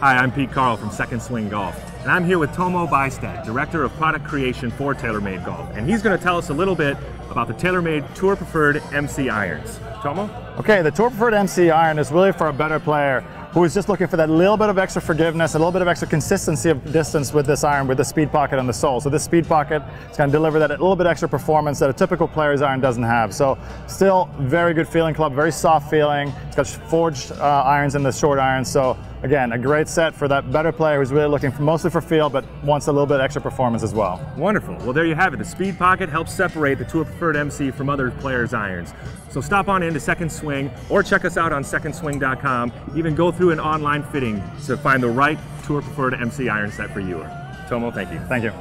Hi, I'm Pete Karle from Second Swing Golf, and I'm here with Tomo Bystedt, Director of Product Creation for TaylorMade Golf, and he's going to tell us a little bit about the TaylorMade Tour Preferred MC irons. Tomo? Okay, the Tour Preferred MC iron is really for a better player who is just looking for that little bit of extra forgiveness, a little bit of extra consistency of distance with this iron, with the speed pocket on the sole. So this speed pocket is going to deliver that a little bit extra performance that a typical player's iron doesn't have. So still very good feeling club, very soft feeling. It's got forged uh, irons in the short irons. So again, a great set for that better player who's really looking for, mostly for feel, but wants a little bit extra performance as well. Wonderful. Well, there you have it. The speed pocket helps separate the Tour Preferred MC from other players' irons. So stop on into Second Swing or check us out on secondswing.com. Even go through an online fitting to find the right Tour Preferred MC iron set for you. Tomo, thank you. Thank you.